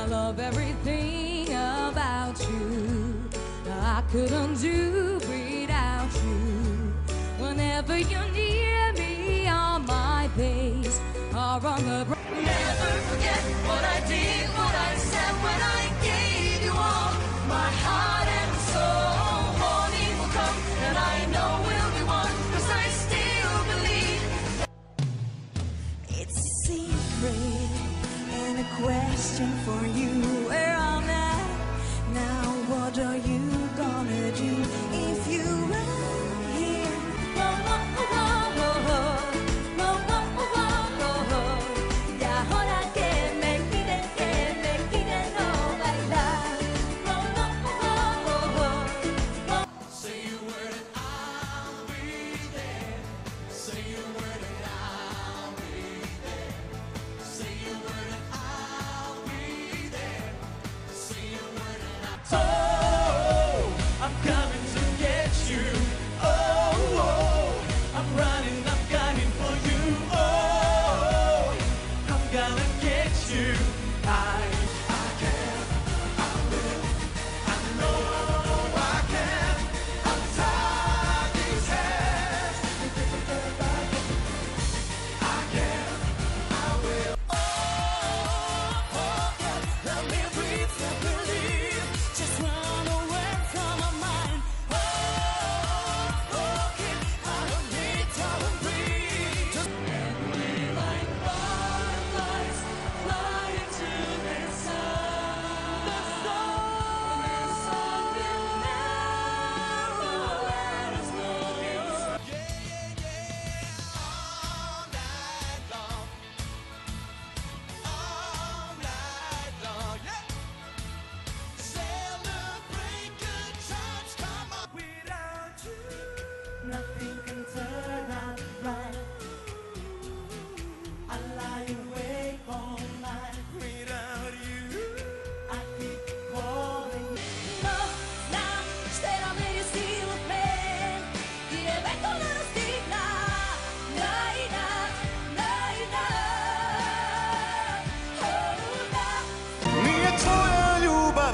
I love everything about you. I couldn't do without you. Whenever you're near me, on my days are on the Never forget what I did, what I said when I gave you all my heart. question for you. Where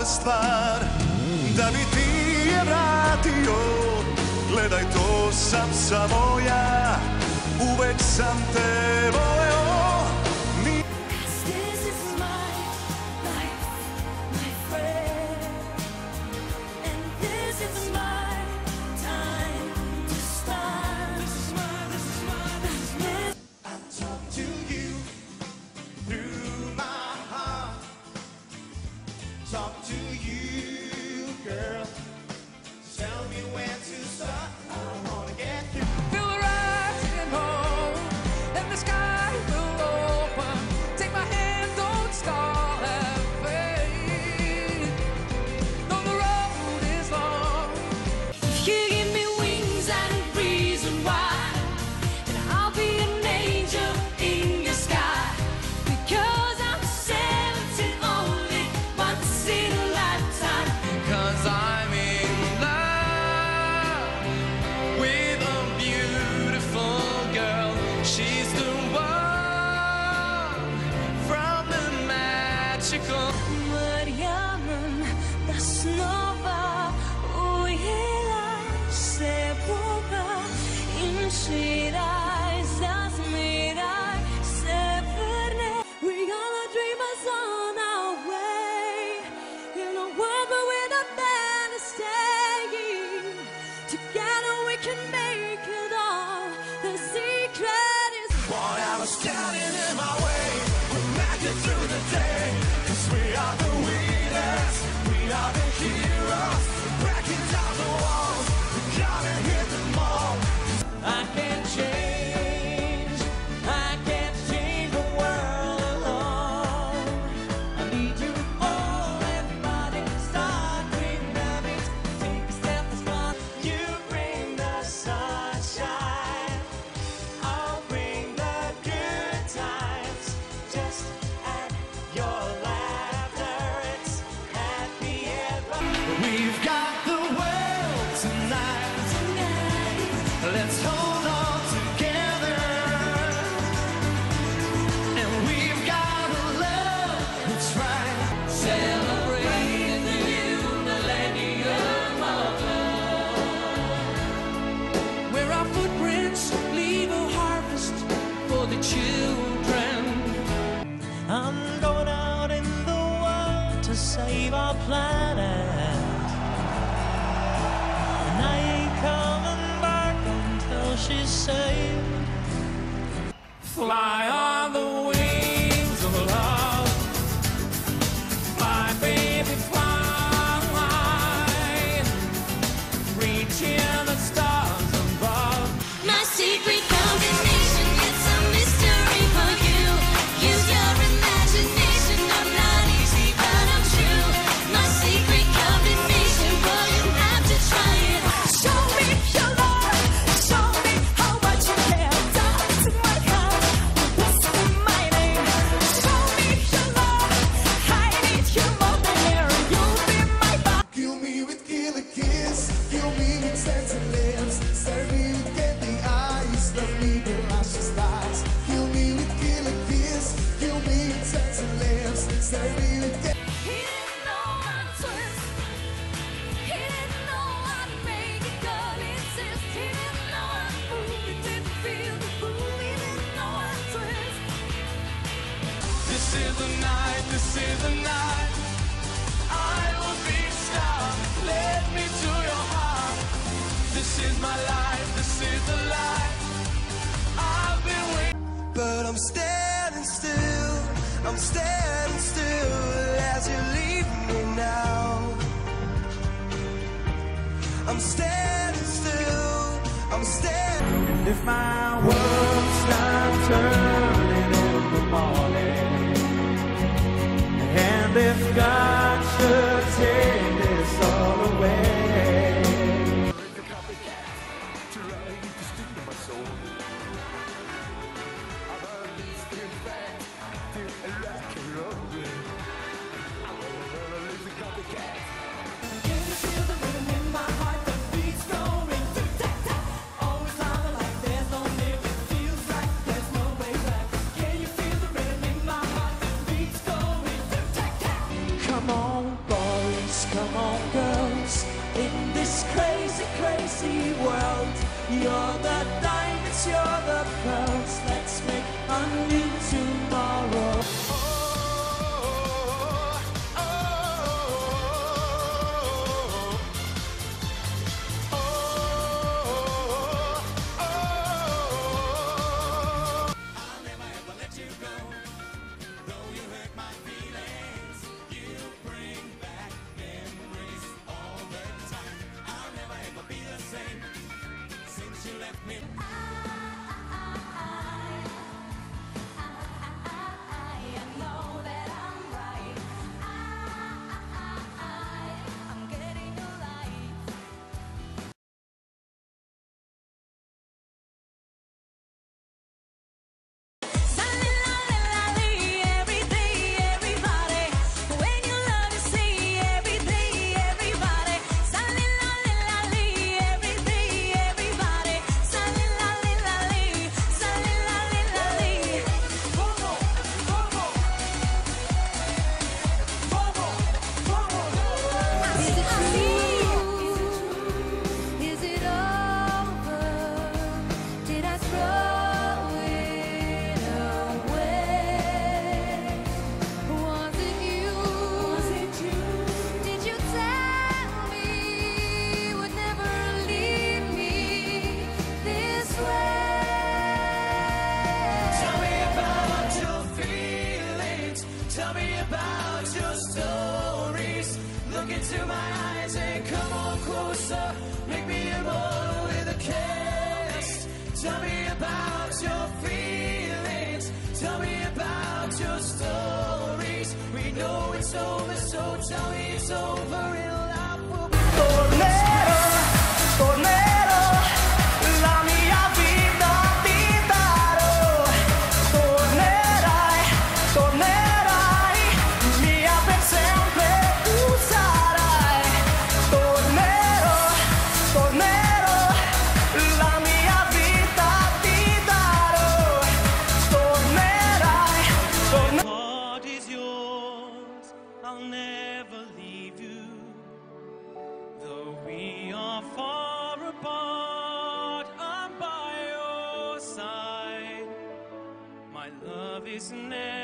stvar Da bi ti je vratio. Gledaj to sam samo ja Uvek sam te volio the children. I'm going out in the world to save our planet. And I ain't coming back until she's saved. Fly on the little meaning sense to lives. Serving If my world stops turning in the morning, and if God Come on, boys, come on, girls. In this crazy, crazy world, you're the diamonds, you're the pearls. my eyes and come on closer. Make me immortal with a kiss. Tell me about your feelings. Tell me about your stories. We know it's over, so tell me it's over.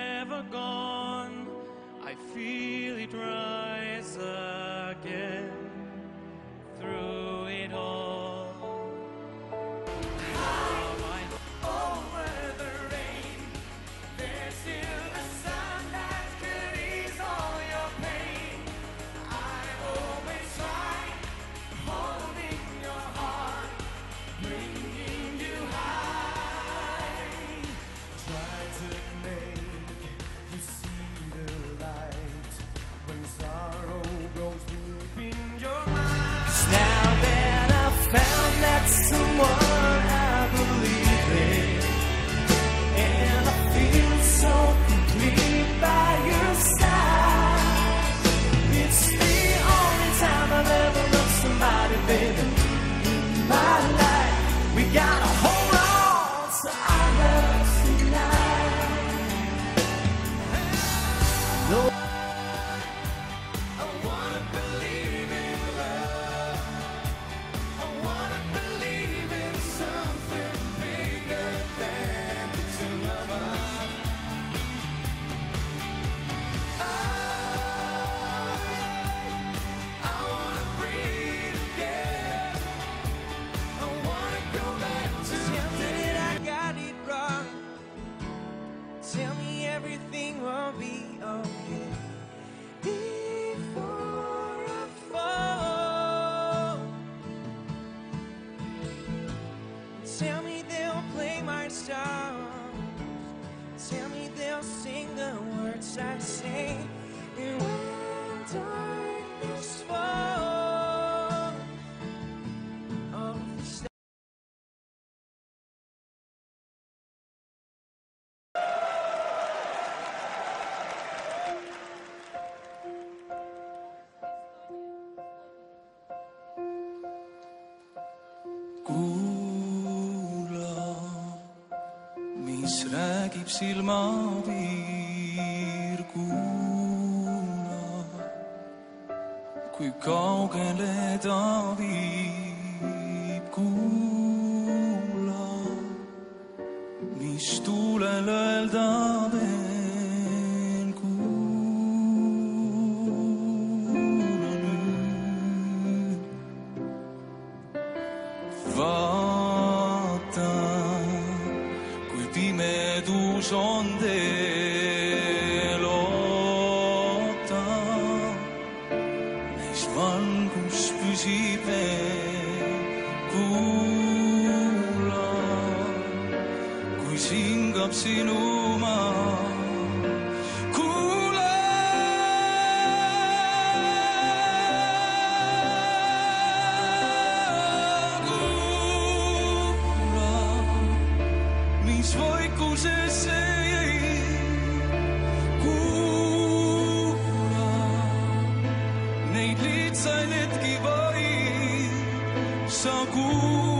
never gone. I feel it rise again through it all. sätib silmapiirkuna, kui kaugele ta viib kuula, mis tuulel öelda veel. sinu maa. kuule. kuula, mis vaikuses ei kuula neid lihtsaid hetki vaid sa kuulad.